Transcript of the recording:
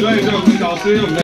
对对，老师。